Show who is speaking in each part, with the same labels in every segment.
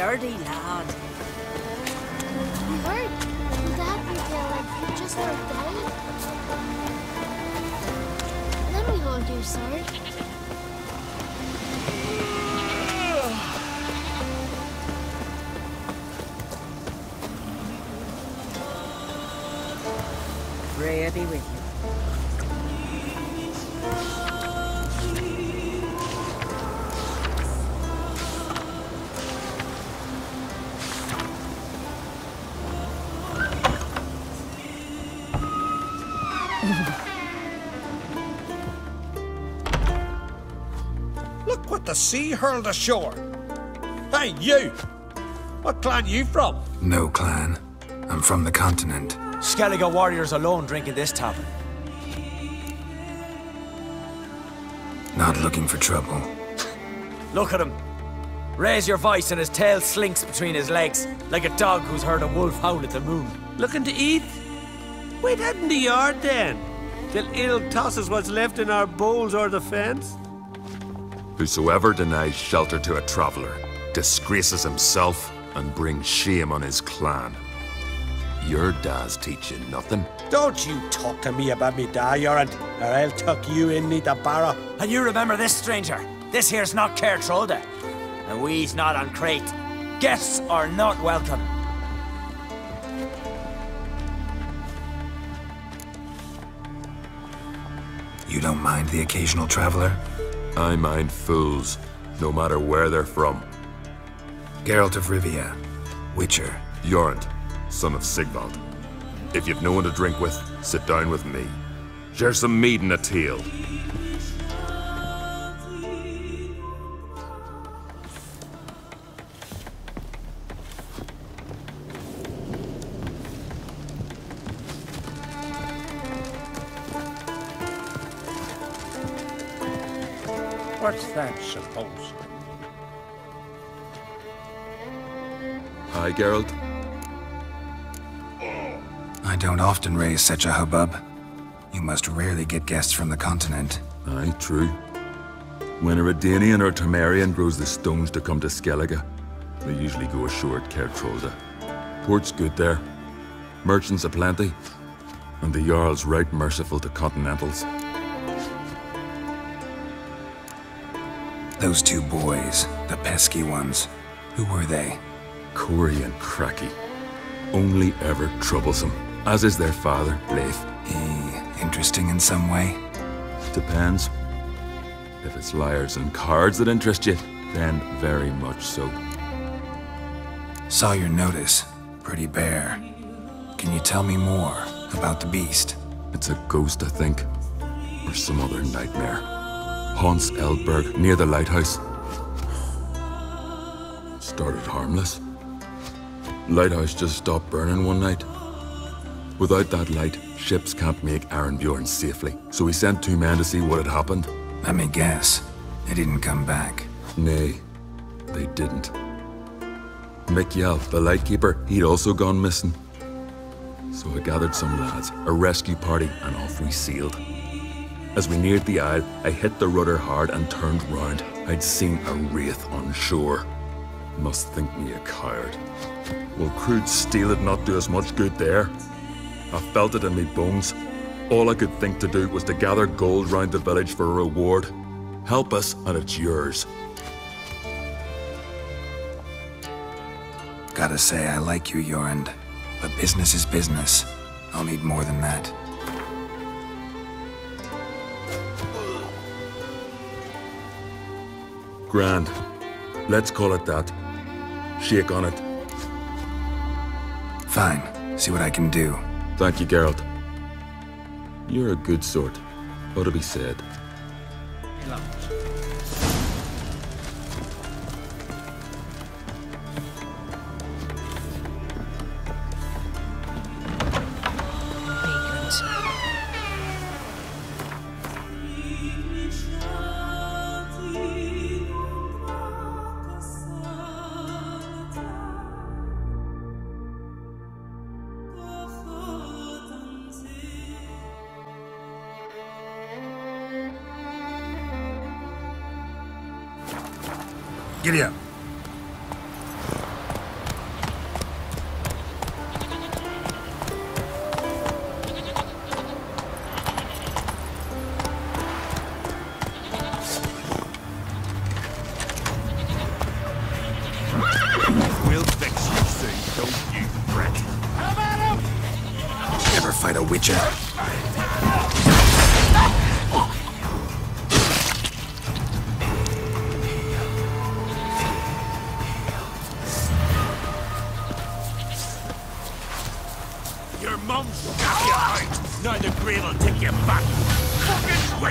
Speaker 1: sturdy lad.
Speaker 2: We heard that feel like you just heard Daddy. Then we hold your sword.
Speaker 1: Freya be with you.
Speaker 3: Look what the sea hurled ashore. Hey, you! What clan you from?
Speaker 4: No clan. I'm from the continent.
Speaker 5: Skellige warriors alone drinking this tavern.
Speaker 4: Not looking for trouble.
Speaker 5: Look at him. Raise your voice and his tail slinks between his legs, like a dog who's heard a wolf howl at the moon.
Speaker 3: Looking to eat? Wait head in the yard then. Till ill tosses what's left in our bowls or the fence.
Speaker 6: Whosoever denies shelter to a traveller disgraces himself and brings shame on his clan. Your da's teach you nothing.
Speaker 3: Don't you talk to me about me da, Jorund, or I'll tuck you in neath the barrow.
Speaker 5: And you remember this, stranger? This here's not Caer Trolde. And we's not on Crate. Guests are not welcome.
Speaker 4: You don't mind the occasional traveler?
Speaker 6: I mind fools, no matter where they're from.
Speaker 4: Geralt of Rivia, Witcher.
Speaker 6: Jorund, son of Sigvald. If you've no one to drink with, sit down with me. Share some mead and a teal.
Speaker 3: What's that?
Speaker 6: Hi, Geralt.
Speaker 4: I don't often raise such a hubbub. You must rarely get guests from the continent.
Speaker 6: Aye, true. When a Redanian or Temerian grows the stones to come to Skellige, they usually go ashore at Caer Trolde. Port's good there. Merchants aplenty. And the Jarl's right merciful to continentals.
Speaker 4: Those two boys, the pesky ones, who were they?
Speaker 6: Corey and Cracky. Only ever troublesome. As is their father, Leif.
Speaker 4: Eh, he interesting in some way?
Speaker 6: Depends. If it's liars and cards that interest you, then very much so.
Speaker 4: Saw your notice. Pretty bare. Can you tell me more about the beast?
Speaker 6: It's a ghost, I think. Or some other nightmare. Haunts Eldberg, near the lighthouse. Started harmless. Lighthouse just stopped burning one night. Without that light, ships can't make Arinbjorn safely. So we sent two men to see what had happened.
Speaker 4: Let me guess. They didn't come back.
Speaker 6: Nay, they didn't. Mick Yell, the lightkeeper, he'd also gone missing. So I gathered some lads, a rescue party, and off we sailed. As we neared the isle, I hit the rudder hard and turned round. I'd seen a wraith on shore. Must think me a coward. Will crude steel it not do us much good there? I felt it in me bones. All I could think to do was to gather gold round the village for a reward. Help us, and it's yours.
Speaker 4: Gotta say, I like you, Jorund. But business is business. I'll need more than that.
Speaker 6: Grand. Let's call it that. Shake on it.
Speaker 4: Fine. See what I can do.
Speaker 6: Thank you, Geralt. You're a good sort. Ought to be said.
Speaker 4: Giddy up.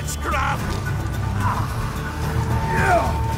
Speaker 3: Witchcraft! Take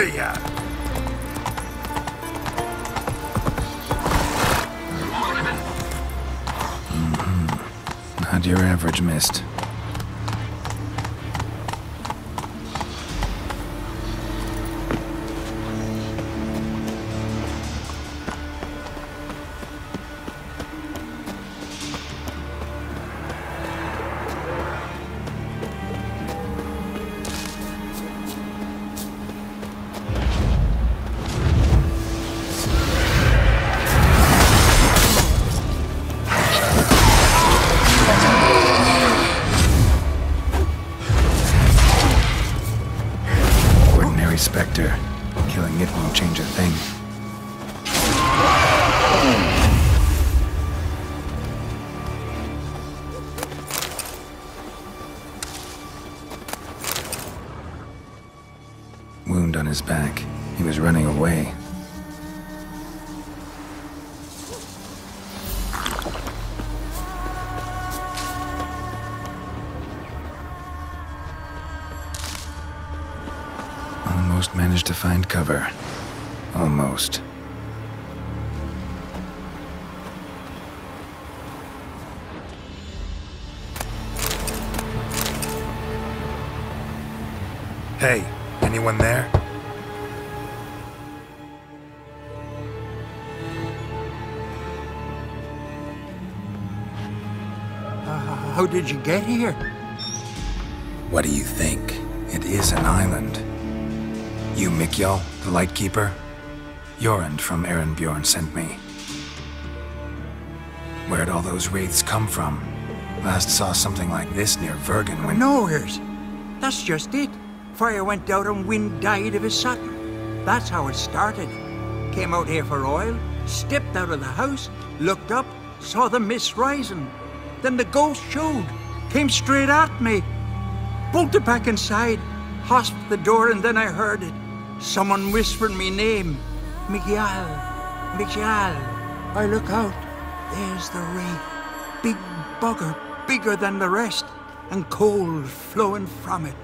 Speaker 4: Hey, ya! Mm-hmm. Not your average mist. Won't change a thing. Wound on his back. He was running away. Almost managed to find cover. Almost. Hey, anyone there?
Speaker 7: Uh, how did you get here?
Speaker 4: What do you think? It is an island. You, Mikjal, the Lightkeeper? Jorund from Bjorn sent me. Where'd all those wraiths come from? Last saw something like this near Vergen when...
Speaker 7: Nowheres. That's just it. Fire went out and wind died of a sudden. That's how it started. Came out here for oil, stepped out of the house, looked up, saw the mist rising. Then the ghost showed, came straight at me. Bolted back inside, hosped the door, and then I heard it. Someone whispered me name. Miguel. Miguel. I look out. There's the wraith. Big bugger, bigger than the rest, and cold flowing from it.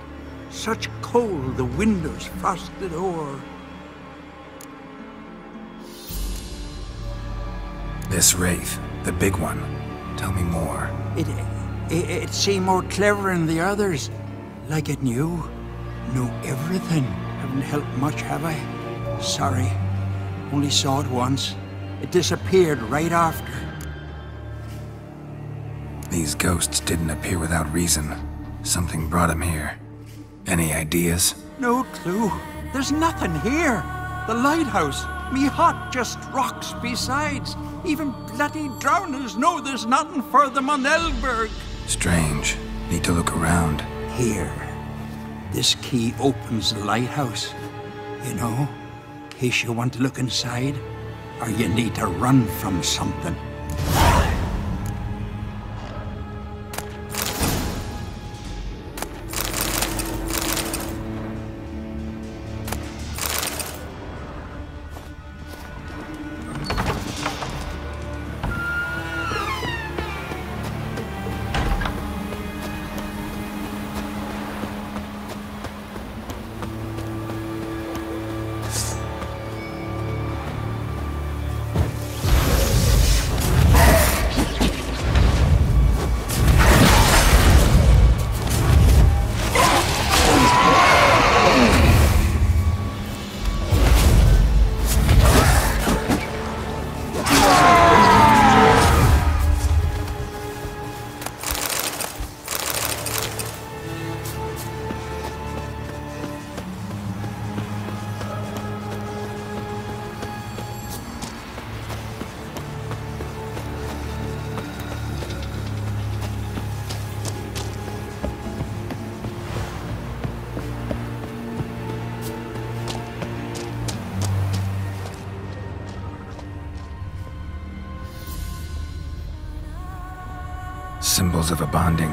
Speaker 7: Such cold the windows frosted o'er.
Speaker 4: This wraith, the big one. Tell me more.
Speaker 7: It, it, it seemed more clever than the others. Like it knew. Knew everything. Haven't helped much, have I? Sorry. Only saw it once. It disappeared right after.
Speaker 4: These ghosts didn't appear without reason. Something brought them here. Any ideas?
Speaker 7: No clue. There's nothing here. The lighthouse. Me hut just rocks besides. Even bloody drowners know there's nothing for them on Eldberg.
Speaker 4: Strange. Need to look around.
Speaker 7: Here. This key opens the lighthouse. You know, case you want to look inside, or you need to run from something.
Speaker 4: Of a bonding.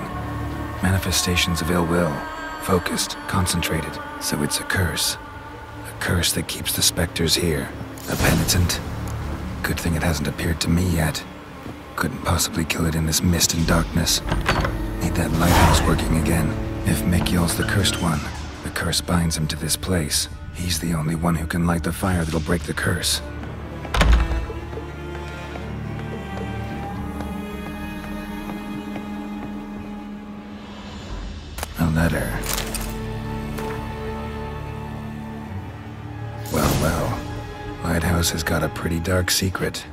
Speaker 4: Manifestations of ill will. Focused, concentrated. So it's a curse. A curse that keeps the specters here. A penitent. Good thing it hasn't appeared to me yet. Couldn't possibly kill it in this mist and darkness. Need that lighthouse working again. If Mikyol's the cursed one, the curse binds him to this place. He's the only one who can light the fire that'll break the curse. Lighthouse has got a pretty dark secret.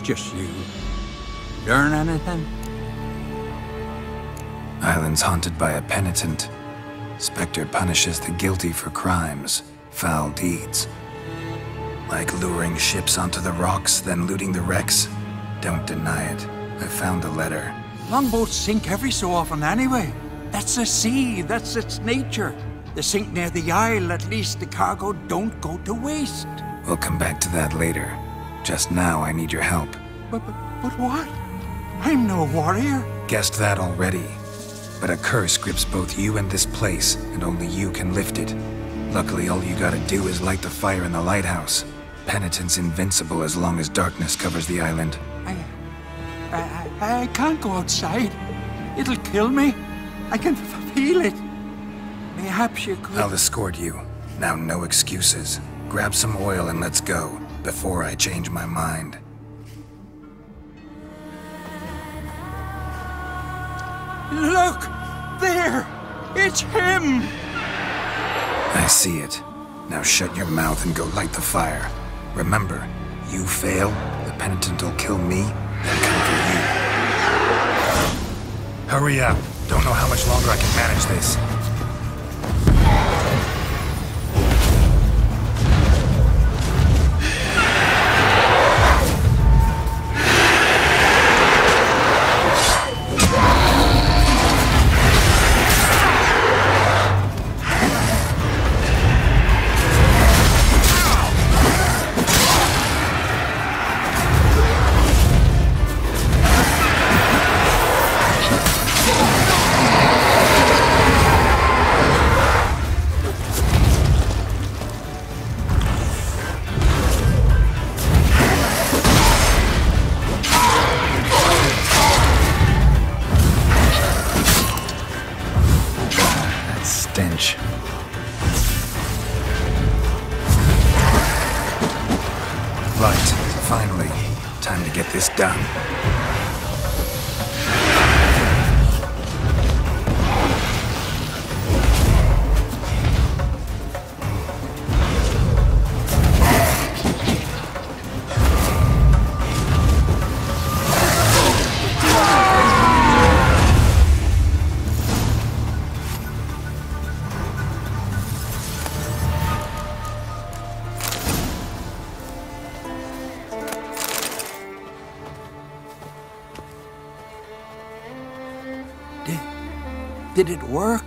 Speaker 7: Just you. Learn anything?
Speaker 4: Island's haunted by a penitent. Spectre punishes the guilty for crimes, foul deeds. Like luring ships onto the rocks, then looting the wrecks. Don't deny it. I found the letter.
Speaker 7: Longboats sink every so often anyway. That's the sea, that's its nature. They sink near the isle, at least the cargo don't go to waste.
Speaker 4: We'll come back to that later. Just now, I need your help.
Speaker 7: But, but, but what? I'm no warrior.
Speaker 4: Guessed that already. But a curse grips both you and this place, and only you can lift it. Luckily, all you gotta do is light the fire in the lighthouse. Penitence invincible as long as darkness covers the island.
Speaker 7: I, I, I can't go outside. It'll kill me. I can feel it. Perhaps you could.
Speaker 4: I'll escort you. Now, no excuses. Grab some oil and let's go, before I change my mind.
Speaker 7: Look! There! It's him!
Speaker 4: I see it. Now shut your mouth and go light the fire. Remember, you fail, the penitent will kill me, then come for you. Hurry up. Don't know how much longer I can manage this.
Speaker 7: Did it work?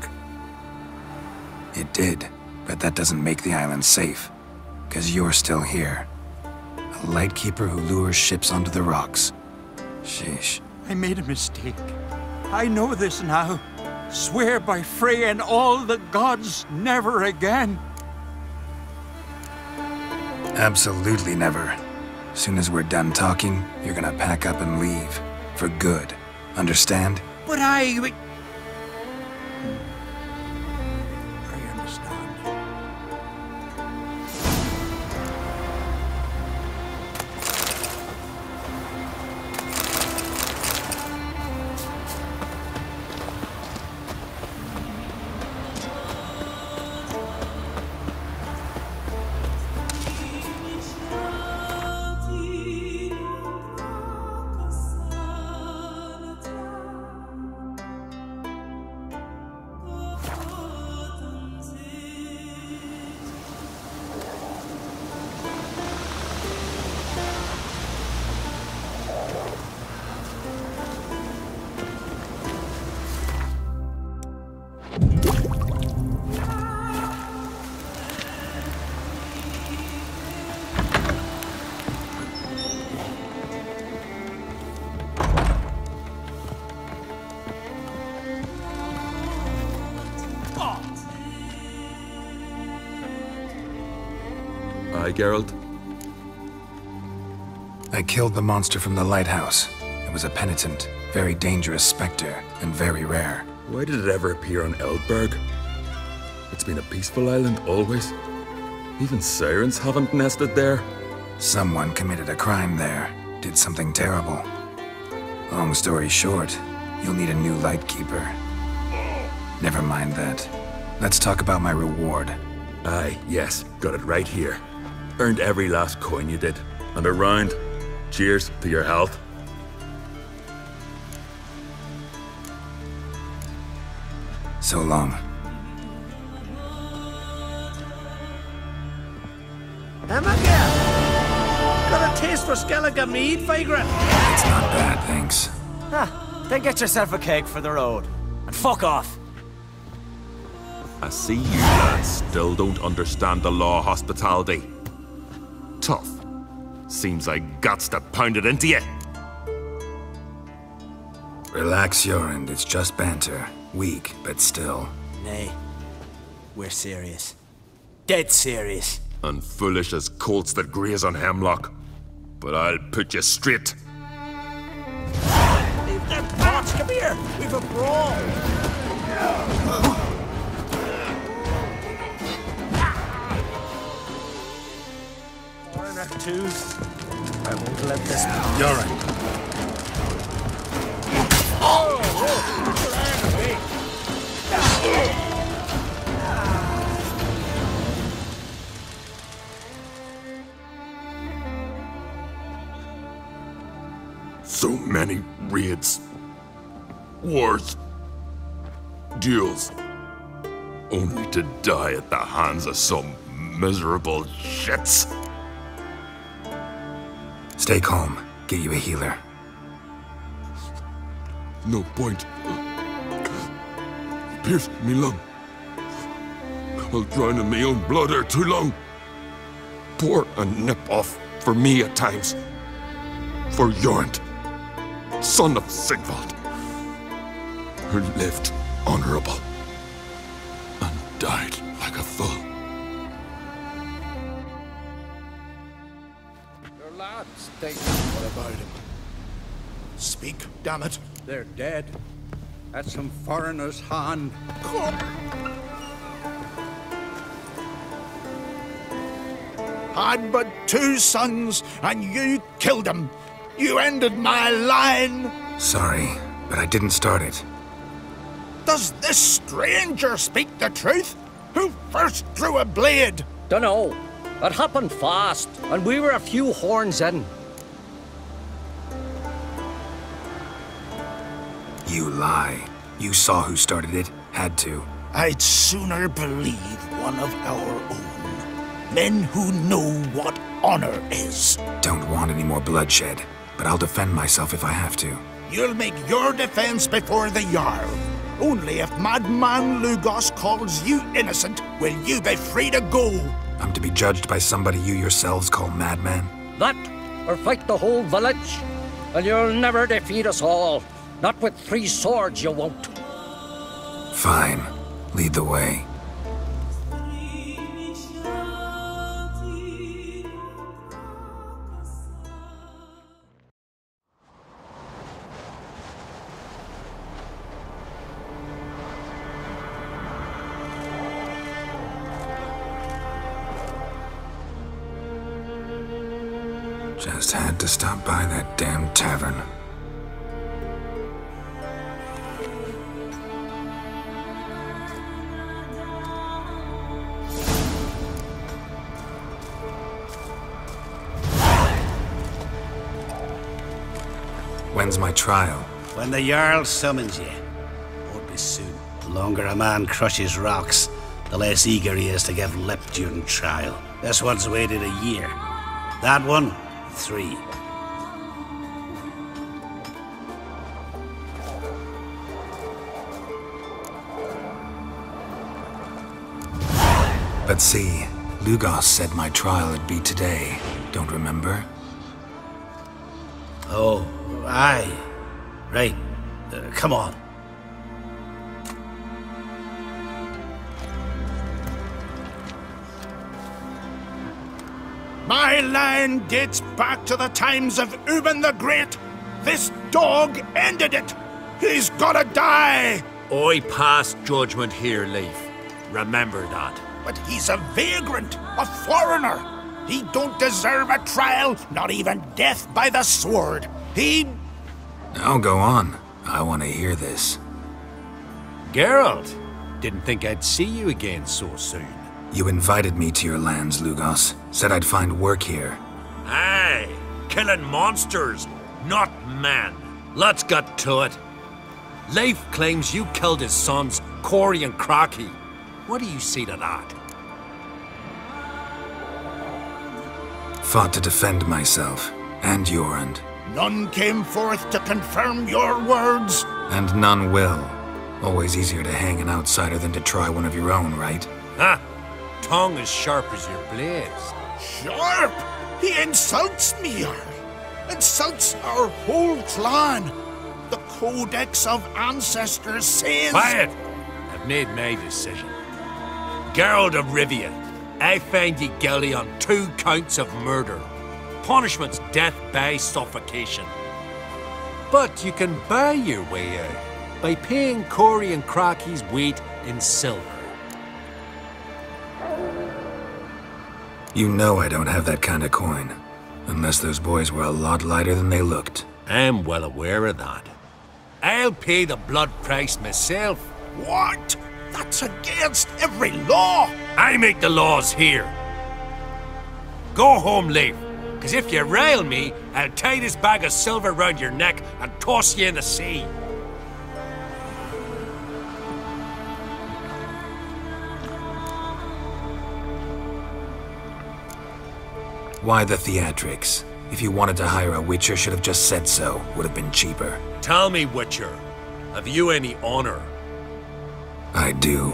Speaker 4: It did, but that doesn't make the island safe. Because you're still here. A lightkeeper who lures ships onto the rocks. Sheesh.
Speaker 7: I made a mistake. I know this now. Swear by Freya and all the gods, never again.
Speaker 4: Absolutely never. Soon as we're done talking, you're gonna pack up and leave. For good. Understand?
Speaker 7: But I. I
Speaker 6: Aye, Geralt?
Speaker 4: I killed the monster from the lighthouse. It was a penitent, very dangerous specter, and very rare.
Speaker 6: Why did it ever appear on Eldberg? It's been a peaceful island always. Even sirens haven't nested there.
Speaker 4: Someone committed a crime there, did something terrible. Long story short, you'll need a new lightkeeper. Never mind that. Let's talk about my reward.
Speaker 6: Aye, yes, got it right here. Earned every last coin you did. And a round. Cheers to your health.
Speaker 4: So long.
Speaker 8: Emma girl! Got a taste for Skellige mead, vagrant?
Speaker 4: It's not bad, thanks.
Speaker 5: Ah, then get yourself a cake for the road. And fuck off.
Speaker 6: I see you lads still don't understand the law of hospitality. Tough. Seems like guts to pound it into you.
Speaker 4: Relax, Jorund. It's just banter. Weak, but still.
Speaker 5: Nay. We're serious. Dead serious.
Speaker 6: And foolish as colts that graze on hemlock. But I'll put you straight.
Speaker 8: Leave them pots, come here! We've a brawl! One or two. I won't let this
Speaker 3: Yoren,
Speaker 6: So many raids. Wars. Duels. Only to die at the hands of some miserable shits.
Speaker 4: Stay calm. Get you a healer.
Speaker 6: No point. Pierced me lung. I'll drown in my own blood ere too long. Pour a nip off for me at times. For Jorund, son of Sigvald, who lived honorable and died like a fool.
Speaker 3: Your lads, they what about him? Speak, damn it.
Speaker 7: They're dead. At some foreigner's hand.
Speaker 3: I had but two sons, and you killed them. You ended my line.
Speaker 4: Sorry, but I didn't start it.
Speaker 3: Does this stranger speak the truth? Who first drew a blade?
Speaker 8: Dunno. It happened fast, and we were a few horns in.
Speaker 4: You lie. You saw who started it. Had to.
Speaker 3: I'd sooner believe one of our own. Men who know what honor is.
Speaker 4: Don't want any more bloodshed, but I'll defend myself if I have to.
Speaker 3: You'll make your defense before the Jarl. Only if Madman Lugos calls you innocent will you be free to go.
Speaker 4: I'm to be judged by somebody you yourselves call madman?
Speaker 8: That, or fight the whole village? And you'll never defeat us all. Not with three swords, you won't.
Speaker 4: Fine. Lead the way. When's my trial?
Speaker 9: When the Jarl summons you. Won't be soon. The longer a man crushes rocks, the less eager he is to give lip during trial. This one's waited a year. That one, three.
Speaker 4: But see, Lugos said my trial would be today. Don't remember?
Speaker 9: Oh, aye. Right. Uh, come on.
Speaker 3: My line dates back to the times of Uben the Great. This dog ended it. He's gotta die.
Speaker 10: I pass judgment here, Leif. Remember that.
Speaker 3: But he's a vagrant, a foreigner. He don't deserve a trial, not even death by the sword. He.
Speaker 4: Now go on. I want to hear this.
Speaker 10: Geralt, didn't think I'd see you again so soon.
Speaker 4: You invited me to your lands, Lugos. Said I'd find work here.
Speaker 10: Aye, killing monsters, not men. Let's get to it. Leif claims you killed his sons, Corey and Crocky. What do you see to that?
Speaker 4: Fought to defend myself, and Jorund.
Speaker 3: None came forth to confirm your words.
Speaker 4: And none will. Always easier to hang an outsider than to try one of your own, right?
Speaker 10: Huh? Tongue as sharp as your blades.
Speaker 3: Sharp? He insults me, Jarl. Insults our whole clan. The Codex of Ancestors says.
Speaker 10: Quiet! I've made my decision. Geralt of Rivia, I find you guilty on two counts of murder. Punishment's death by suffocation. But you can buy your way out by paying Corey and Crocky's weight in silver.
Speaker 4: You know I don't have that kind of coin. Unless those boys were a lot lighter than they looked.
Speaker 10: I'm well aware of that. I'll pay the blood price myself.
Speaker 3: What? That's against every law.
Speaker 10: I make the laws here. Go home, Leif. Because if you rail me, I'll tie this bag of silver round your neck and toss you in the sea.
Speaker 4: Why the theatrics? If you wanted to hire a Witcher, should have just said so. Would have been cheaper.
Speaker 10: Tell me, Witcher, have you any honor?
Speaker 4: I do.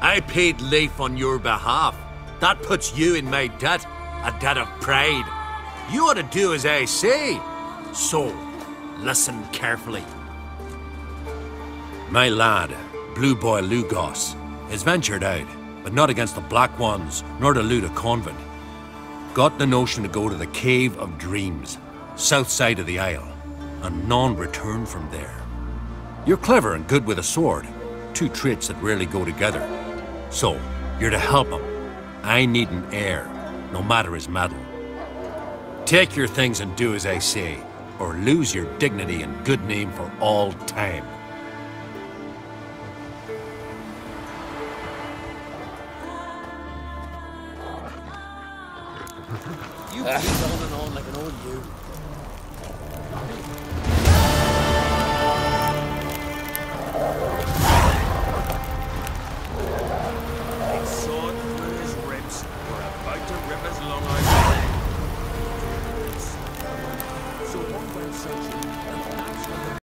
Speaker 10: I paid Leif on your behalf. That puts you in my debt, a debt of pride. You ought to do as I say. So, listen carefully. My lad, Blueboy Lugos, has ventured out, but not against the Black Ones, nor to loot a convent. Got the notion to go to the Cave of Dreams, south side of the Isle, and none return from there. You're clever and good with a sword, two traits that rarely go together. So, you're to help him. I need an heir, no matter his mettle. Take your things and do as I say, or lose your dignity and good name for all time.
Speaker 8: You